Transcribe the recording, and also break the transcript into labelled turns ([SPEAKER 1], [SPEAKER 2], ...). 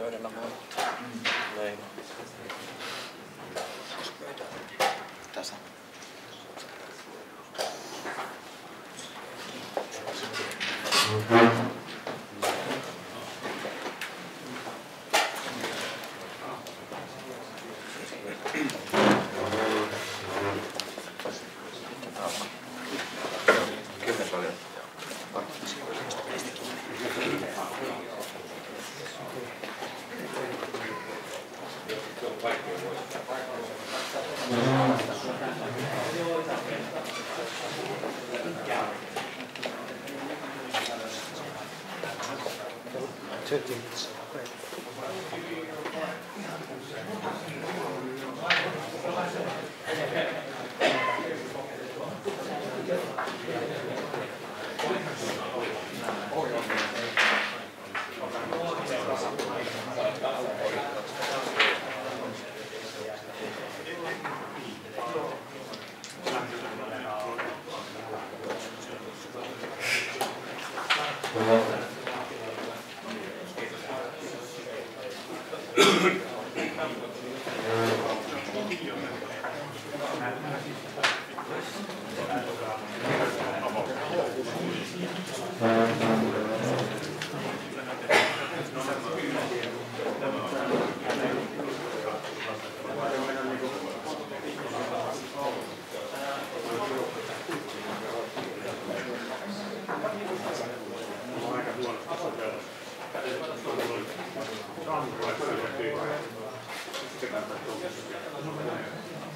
[SPEAKER 1] leunen nochmal. Nein.
[SPEAKER 2] dat Thank
[SPEAKER 1] Two minutes.
[SPEAKER 2] ja. Thank you.